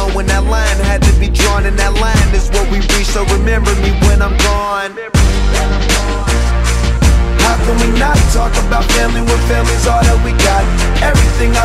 Own when that line had to be drawn, and that line is what we reach. So remember me when I'm gone. How can we not talk about family when family's all that we got? Everything I